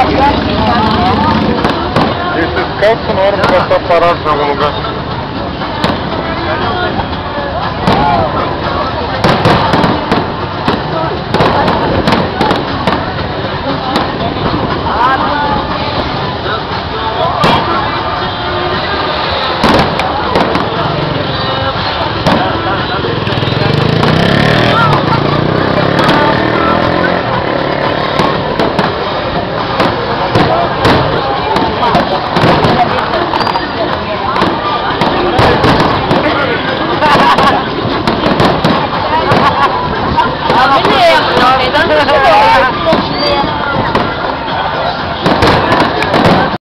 Esses é carros não eram para estar parados em algum lugar.